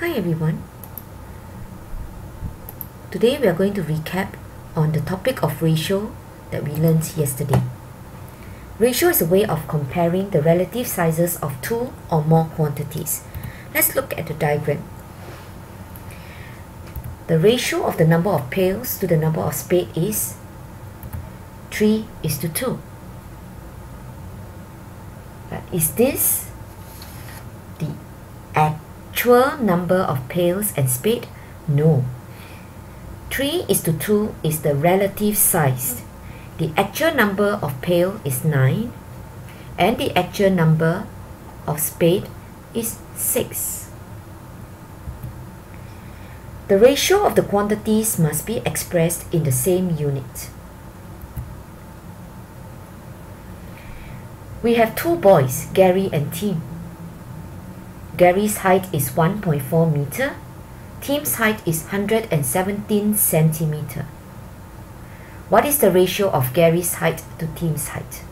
Hi everyone. Today we are going to recap on the topic of ratio that we learned yesterday. Ratio is a way of comparing the relative sizes of two or more quantities. Let's look at the diagram. The ratio of the number of pails to the number of spade is 3 is to 2. But is this actual number of pails and spade? No. 3 is to 2 is the relative size. The actual number of pail is 9 and the actual number of spade is 6. The ratio of the quantities must be expressed in the same unit. We have two boys, Gary and Tim. Gary's height is 1.4 meter. Tim's height is 117 centimeter. What is the ratio of Gary's height to Tim's height?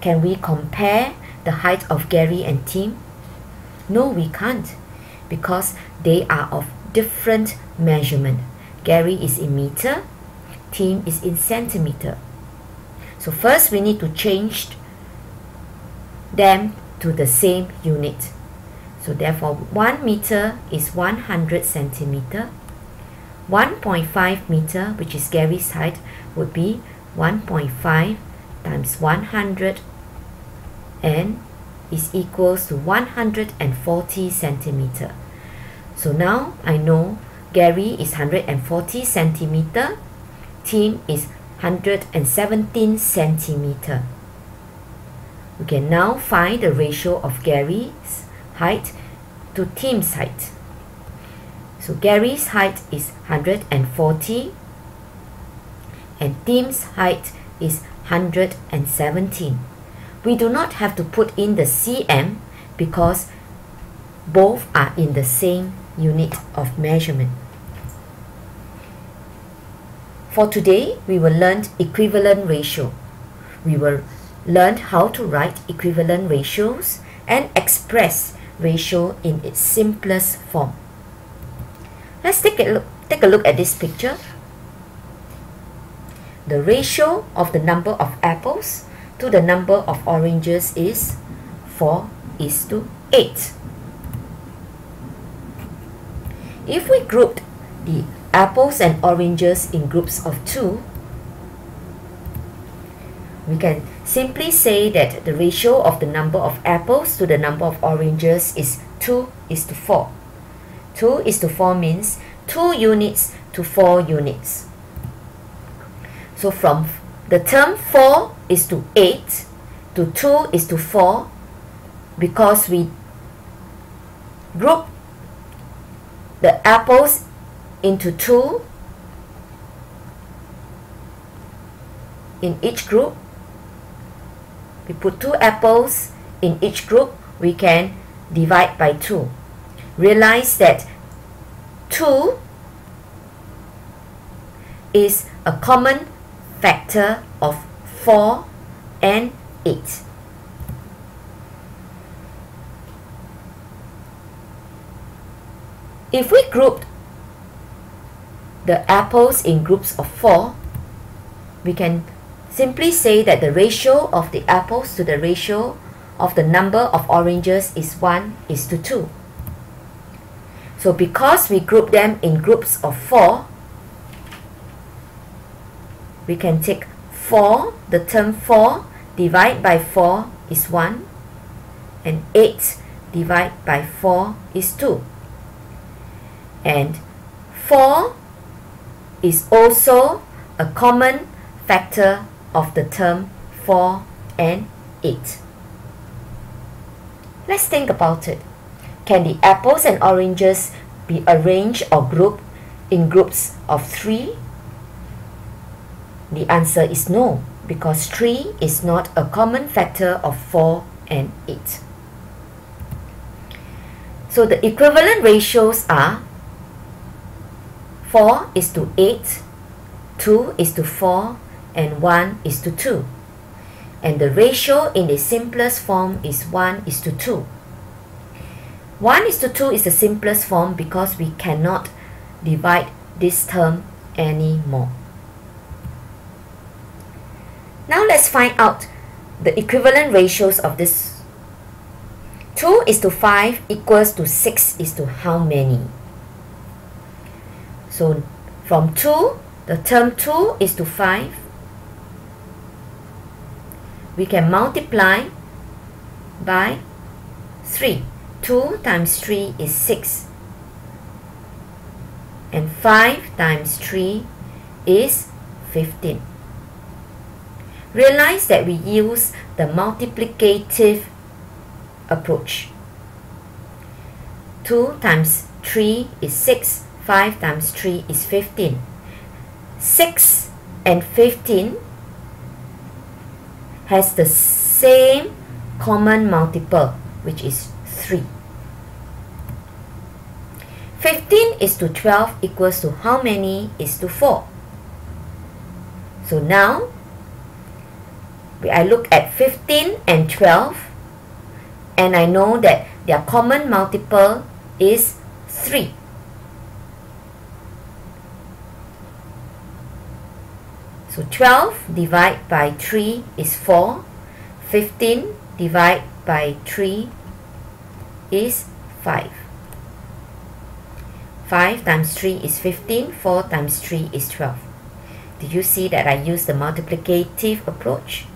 Can we compare the height of Gary and Tim? No, we can't because they are of different measurement. Gary is in meter, Tim is in centimeter. So first we need to change them to the same unit. So therefore 1 meter is 100 centimeter. 1.5 meter, which is Gary's height, would be 1.5 times 100 and is equals to 140 centimeter. So now I know Gary is 140 centimeter, Tim is 117 centimeter. We can now find the ratio of Gary's height to Tim's height. So Gary's height is 140 and Tim's height is 117. We do not have to put in the cm because both are in the same unit of measurement. For today, we will learn equivalent ratio. We will learn how to write equivalent ratios and express ratio in its simplest form. Let's take a look, take a look at this picture. The ratio of the number of apples to the number of oranges is 4 is to 8. If we grouped the apples and oranges in groups of 2, we can simply say that the ratio of the number of apples to the number of oranges is 2 is to 4. 2 is to 4 means 2 units to 4 units. So from the term 4 is to 8 to 2 is to 4 because we group the apples into 2 in each group we put two apples in each group, we can divide by 2. Realize that 2 is a common factor of 4 and 8. If we group the apples in groups of 4, we can Simply say that the ratio of the apples to the ratio of the number of oranges is 1 is to 2. So because we group them in groups of 4, we can take 4, the term 4, divide by 4 is 1, and 8 divide by 4 is 2. And 4 is also a common factor of the term 4 and 8. Let's think about it. Can the apples and oranges be arranged or grouped in groups of 3? The answer is no, because 3 is not a common factor of 4 and 8. So the equivalent ratios are 4 is to 8, 2 is to 4, and 1 is to 2. And the ratio in the simplest form is 1 is to 2. 1 is to 2 is the simplest form because we cannot divide this term anymore. Now let's find out the equivalent ratios of this. 2 is to 5 equals to 6 is to how many? So from 2, the term 2 is to 5. We can multiply by 3. 2 times 3 is 6. And 5 times 3 is 15. Realize that we use the multiplicative approach. 2 times 3 is 6. 5 times 3 is 15. 6 and 15 has the same common multiple which is 3. 15 is to 12 equals to how many is to 4? So now, I look at 15 and 12 and I know that their common multiple is 3. So 12 divided by 3 is 4. 15 divided by 3 is 5. 5 times 3 is 15, 4 times 3 is 12. Do you see that I use the multiplicative approach?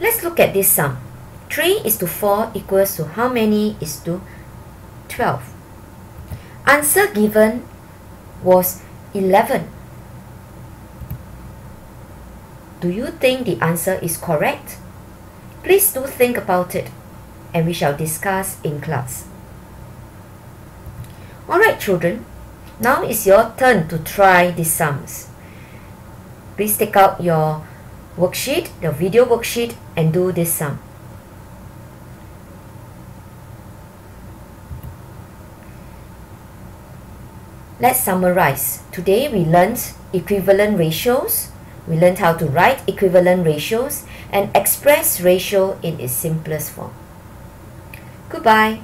Let's look at this sum. 3 is to 4 equals to how many is to 12? Answer given was 11. Do you think the answer is correct? Please do think about it and we shall discuss in class. Alright children, now it's your turn to try these sums. Please take out your worksheet, the video worksheet and do this sum. Let's summarize. Today we learned equivalent ratios. We learned how to write equivalent ratios and express ratio in its simplest form. Goodbye.